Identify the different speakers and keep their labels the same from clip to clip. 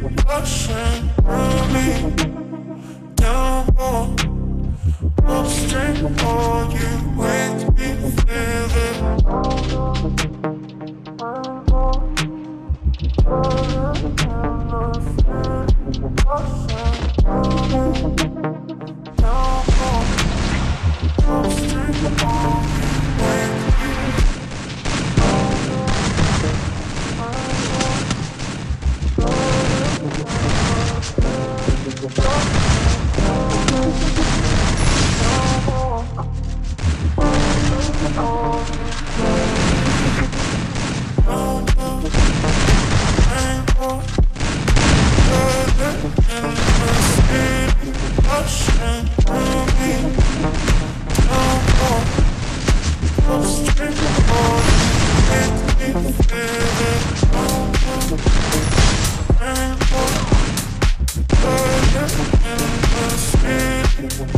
Speaker 1: Rushing on me Down, upstream on you.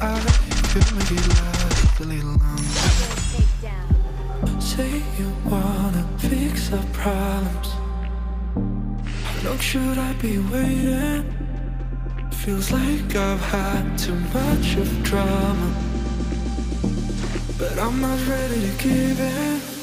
Speaker 1: I could make it last a little longer. Say you wanna fix our problems. Look, should I be waiting? Feels like I've had too much of drama. But I'm not ready to give in.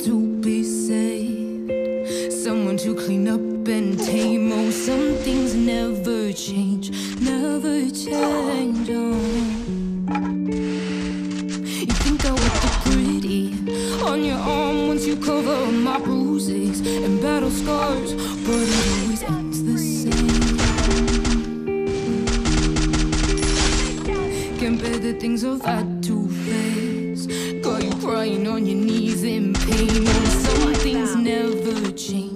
Speaker 2: to be saved, someone to clean up and tame. Oh, some things never change, never change. Oh. You think I would look pretty on your arm once you cover my bruises and battle scars, but it always ends the same. Compare the things I've had to crying on your knees in pain. Some things never change,